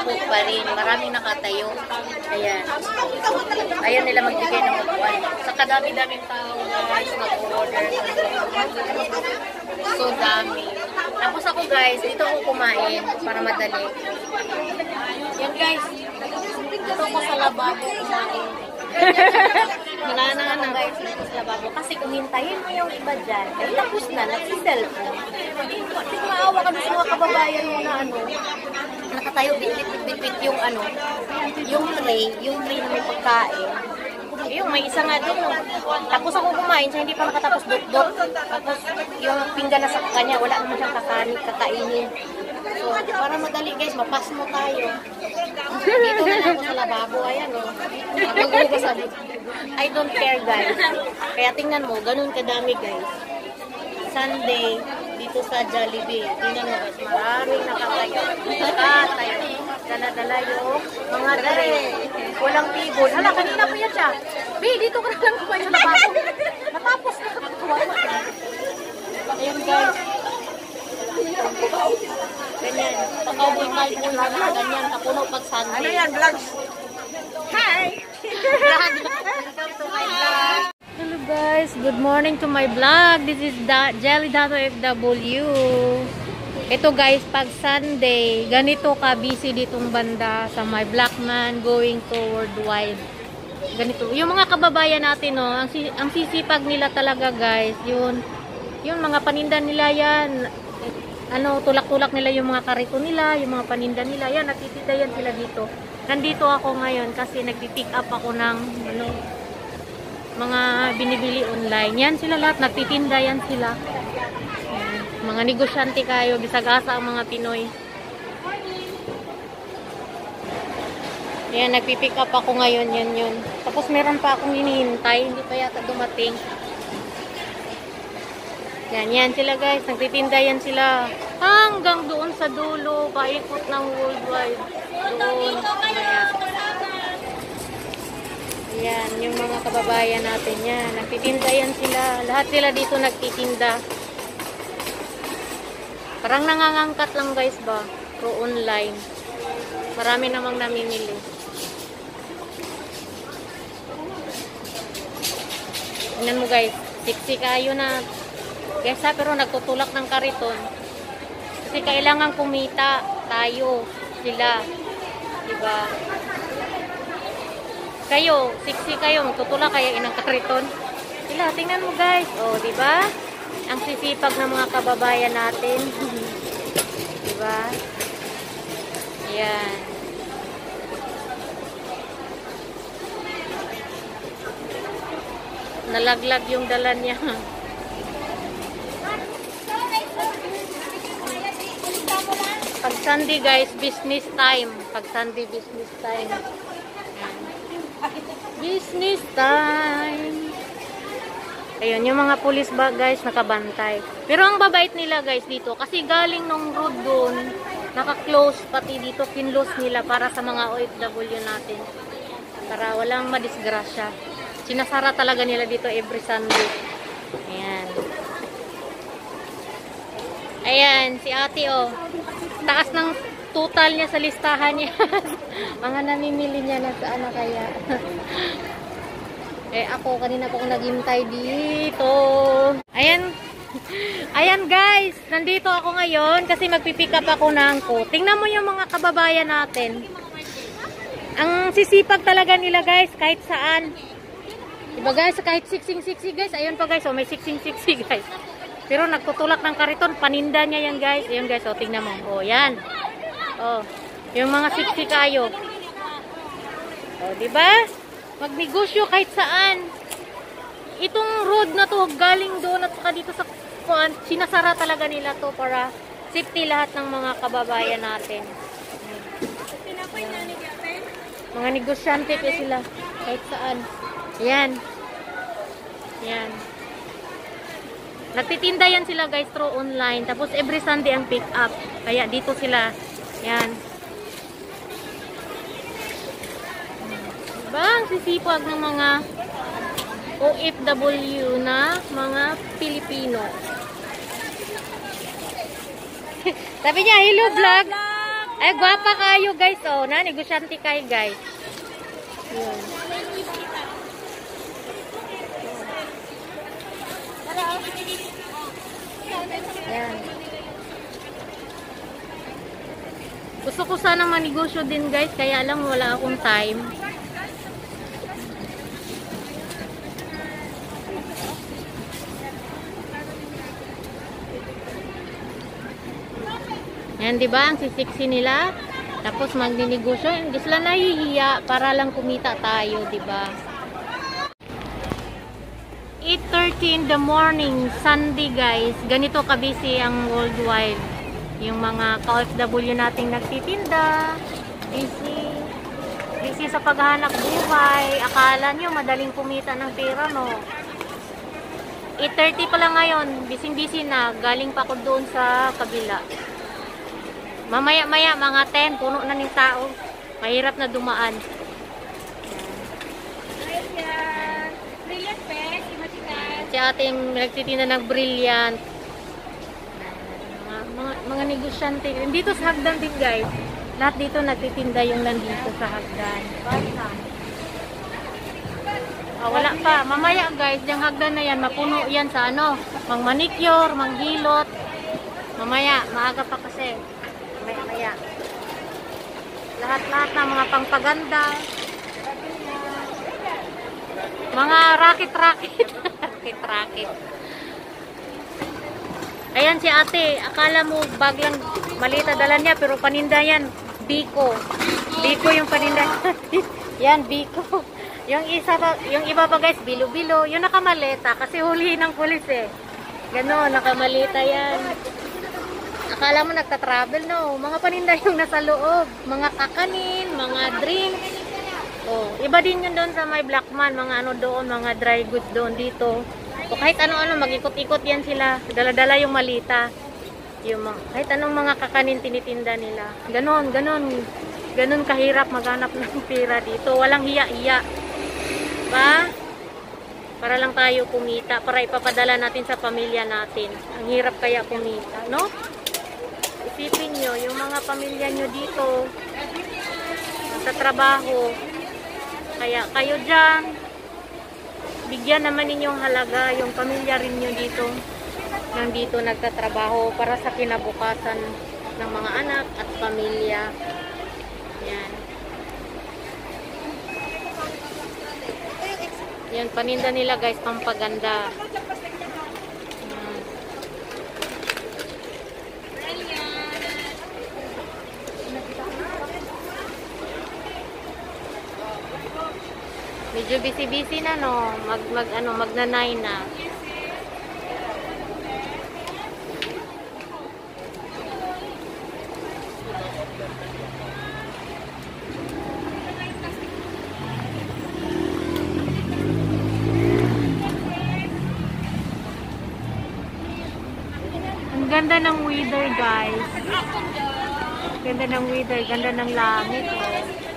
nakaupo pa rin. Maraming nakatayo. Ayan. Ayaw nila magbigay ng upuan. Sa kadami-daming tao guys, mag-order. So dami. Tapos ako guys, dito ako kumain para madali. Yan guys. Dito ako sa lababo kumain. Wala na nga nang guys dito sa lababo. Kasi kung hintayin mo yung iba dyan, ay tapos na, nagsiselfon. Maawa ka sa mga kababayan mo na ano, nakatayo bit-bit-bit yung ano, yung tray, yung tray na may pagkain. Yung may isa nga. No? Tapos ako kumain, siya hindi pa nakatapos dot-dot. Tapos yung pinggan na sa kanya, wala naman siyang kakain, kakainin. So, para madali guys, mapas mo tayo. Dito na ako sa lababo, ayan o. Oh. sabi. I don't care guys. Kaya tingnan mo, ganun kadami guys. Sunday, dito sa Jollibee. Tingnan mo guys, maraming nakatayo. Nakatayo. Dala-dala yung mga tray. Walang table. Hala, kanina pa yan siya. Be, dito ka na lang kumain sa lababo. Natapos na. Ayan guys. Ganyan. Pag-cowboy cowboy na na, ganyan. Kapuno pag Sunday. Ano yan, vlogs? Hi! Welcome to my vlog. Guys, good morning to my vlog. This is da Jelly Dato FW. Ito guys, pag Sunday, ganito ka busy ditong banda sa my Blackman going toward wide. Ganito. Yung mga kababayan natin, no, ang, si ang sisipag nila talaga guys, yun, yun mga paninda nila yan, ano, tulak-tulak nila yung mga karito nila, yung mga paninda nila, yan, natitinda yan sila dito. Nandito ako ngayon kasi nagpi-pick up ako ng, ano, mga binibili online. Yan sila lahat, nagtitinda yan sila. Mga negosyante kayo, gisagasa ang mga Pinoy. Yan, nagpi-pick up ako ngayon, yan yun. Tapos meron pa akong hinihintay, hindi pa yata dumating. Yan, yan sila guys. Nagtitinda yan sila. Hanggang doon sa dulo. Paikot ng worldwide. Doon. Ayan. Yan, yung mga kababayan natin yan. Nagtitinda yan sila. Lahat sila dito nagtitinda. Parang nangangangkat lang guys ba? Pro online. Marami namang namimili. Tingnan mo guys. Siksi kayo na Guys pero nagtutulak ng kariton. Kasi kailangan kumita tayo, sila. Diba? Kayo, siksi kayo, magtutulak kayo inang kariton. Sila, tingnan mo guys. O, oh, diba? Ang sisipag ng mga kababayan natin. diba? Yan. Nalaglag yung dala niya. Pag Sunday guys, business time. Pag Sunday, business time. Business time. Ayun, yung mga police ba guys, nakabantay. Pero ang babait nila guys dito, kasi galing nung road doon, naka-close pati dito, kinlose nila para sa mga OFW natin. Para walang madisgrasya. Sinasara talaga nila dito every Sunday. Ayan. Ayan, si ate oh taas ng total niya sa listahan niya. mga namimili niya na saan na kaya. eh ako, kanina po akong naghintay dito. Ayan. Ayan guys, nandito ako ngayon kasi magpipick up ako ng ko. Tingnan mo yung mga kababayan natin. Ang sisipag talaga nila guys, kahit saan. Diba guys, kahit siksing-siksi guys. Ayun pa guys, oh, may siksing-siksi guys. Pero nagtutulak ng kariton, paninda niya yan guys. Ayun guys, oh, tingnan mo. Oh, yan. Oh, yung mga siksi kayo. Oh, di ba? Magnegosyo kahit saan. Itong road na to, galing doon at saka dito sa kuan, sinasara talaga nila to para safety lahat ng mga kababayan natin. Mga negosyante pa sila kahit saan. Yan. Yan. Nagtitinda yan sila guys through online. Tapos every Sunday ang pick up. Kaya dito sila. Yan. Ba, ang sisipag ng mga OFW na mga Pilipino. Sabi niya, hello vlog. Ay, gwapa kayo guys. Oh, na, negosyante kayo guys. Yun. Ayan. Gusto ko sana manegosyo din guys, kaya lang wala akong time. Yan, di ba? Ang sisiksi nila. Tapos magninegosyo. Hindi sila nahihiya para lang kumita tayo, di ba? 8.30 in the morning, Sunday guys. Ganito kabisi ang worldwide. Yung mga ka-OFW nating nagtitinda. Busy. Busy sa paghahanap buhay. Akala nyo madaling kumita ng pera, no? 8.30 pa lang ngayon. Busy-busy na. Galing pa ako doon sa kabila. Mamaya-maya, mga 10, puno na ng tao. Mahirap na dumaan. Imatikan. Si ating nagtitinda ng brilliant. Mga, mga, negosyante. Dito sa hagdan din guys. Lahat dito nagtitinda yung nandito sa hagdan. Ah, wala pa. Mamaya guys, yung hagdan na yan, mapuno yan sa ano, mang manicure, mang hilot. Mamaya, maaga pa kasi. Mamaya, maya. Lahat-lahat ng mga pangpaganda. Mga racket-racket. racket-racket. Ayan si ate. Akala mo bag lang malita dala niya pero paninda yan. Biko. Biko yung paninda. yan, Biko. Yung isa pa, yung iba pa guys, bilo-bilo. Yung nakamaleta kasi huli ng pulis eh. Ganon, nakamalita yan. Akala mo nagta-travel, no? Mga paninda yung nasa loob. Mga kakanin, mga drinks. Oh, iba din yun doon sa may Blackman, mga ano doon, mga dry goods doon dito. O kahit ano-ano, mag-ikot-ikot yan sila. Dala-dala yung malita. Yung mga, kahit anong mga kakanin tinitinda nila. Ganon, ganon. Ganon kahirap maghanap ng pera dito. Walang hiya-hiya. Ba? Para lang tayo kumita, para ipapadala natin sa pamilya natin. Ang hirap kaya kumita, no? Isipin nyo, yung mga pamilya nyo dito, sa trabaho, kaya kayo dyan, bigyan naman ninyong halaga yung pamilya rin nyo dito nang dito nagtatrabaho para sa kinabukasan ng mga anak at pamilya. Yan. Yan, paninda nila guys, pampaganda. Medyo busy-busy na no, mag mag ano, magnanay na. Ang ganda ng weather, guys. Ganda ng weather, ganda ng langit. Oh.